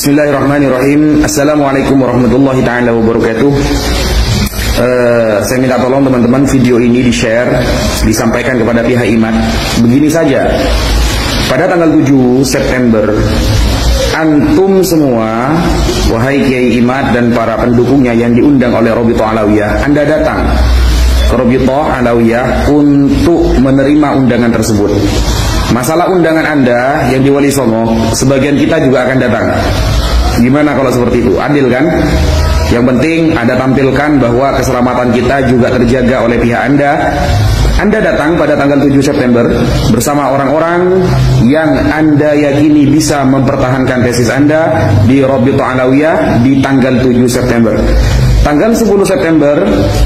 Bismillahirrahmanirrahim. Assalamualaikum warahmatullahi taala wabarakatuh. Uh, Saya minta tolong teman-teman video ini di share Disampaikan kepada pihak imat Begini saja. Pada tanggal 7 September Antum semua Wahai Kiai Imat dan para pendukungnya Yang diundang oleh Robito Alawiyah Anda datang ke Robito Alawiyah Untuk menerima undangan tersebut Masalah undangan Anda yang di Wali Songo, sebagian kita juga akan datang. Gimana kalau seperti itu? Adil kan? Yang penting Anda tampilkan bahwa keselamatan kita juga terjaga oleh pihak Anda. Anda datang pada tanggal 7 September bersama orang-orang yang Anda yakini bisa mempertahankan tesis Anda di Robito Alawiyah di tanggal 7 September. Tanggal 10 September,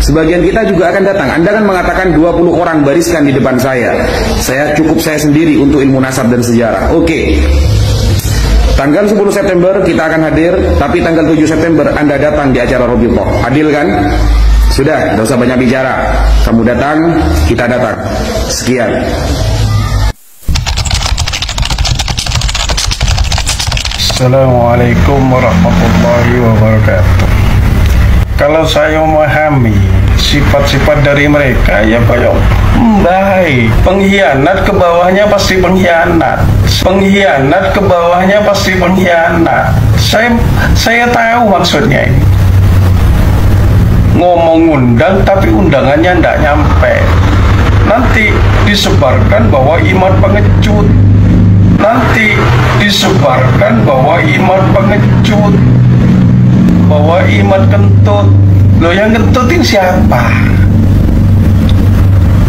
sebagian kita juga akan datang. Anda kan mengatakan 20 orang bariskan di depan saya. Saya cukup saya sendiri untuk ilmu nasab dan sejarah. Oke. Tanggal 10 September kita akan hadir, tapi tanggal 7 September Anda datang di acara Robito. Adil kan? Sudah, tidak usah banyak bicara. Kamu datang, kita datang. Sekian. Assalamualaikum warahmatullahi wabarakatuh kalau saya memahami sifat-sifat dari mereka ya Pak Yom baik. Pengkhianat ke bawahnya pasti pengkhianat. Pengkhianat ke bawahnya pasti pengkhianat. Saya saya tahu maksudnya ini. Ngomong undang tapi undangannya tidak nyampe. Nanti disebarkan bahwa iman pengecut. Nanti disebarkan bahwa iman pengecut bawa iman kentut. Lo yang kentutin siapa?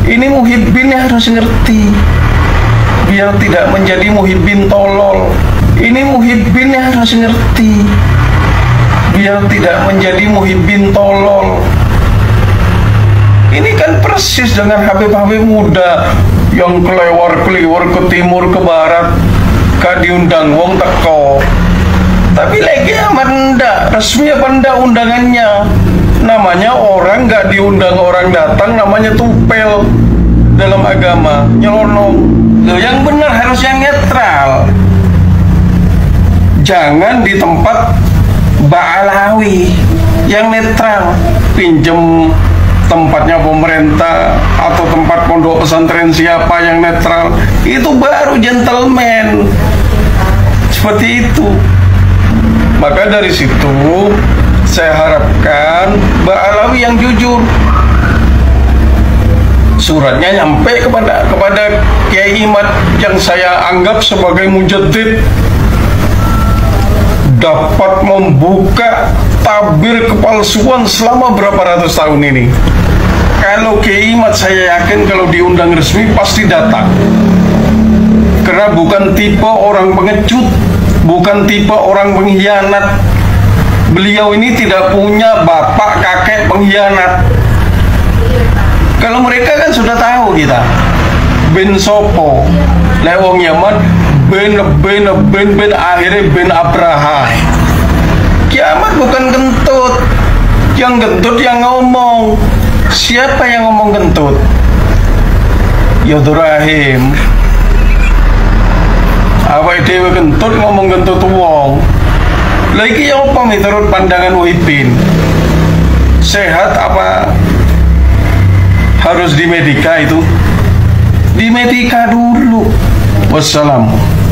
Ini muhibbin harus ngerti. Biar tidak menjadi muhibbin tolol. Ini muhibbin harus ngerti. Biar tidak menjadi muhibbin tolol. Ini kan persis dengan Habib-Habib muda yang kelewar-kelewar ke timur ke barat. Gak diundang wong teko tapi lagi amat ndak? Resmi apa ndak undangannya? Namanya orang nggak diundang orang datang namanya tupel dalam agama nyelonong. Loh, yang benar harus yang netral. Jangan di tempat Ba'alawi yang netral. Pinjem tempatnya pemerintah atau tempat pondok pesantren siapa yang netral. Itu baru gentleman. Seperti itu maka dari situ saya harapkan Mbak Alawi yang jujur. Suratnya nyampe kepada kepada Kiai Imat yang saya anggap sebagai mujaddid dapat membuka tabir kepalsuan selama berapa ratus tahun ini. Kalau Kiai Imat saya yakin kalau diundang resmi pasti datang. Karena bukan tipe orang pengecut bukan tipe orang pengkhianat. Beliau ini tidak punya bapak kakek pengkhianat. Kalau mereka kan sudah tahu kita. Ben Sopo, Lewong Yaman, Ben Ben Ben Ben akhirnya Ben Abraha. Kiamat bukan kentut. Yang kentut yang ngomong. Siapa yang ngomong kentut? Yodurahim awake dhewe kentut ngomong kentut wong. Lagi apa menurut pandangan Muhyiddin sehat apa harus di medika itu? Di medika dulu. Wassalamu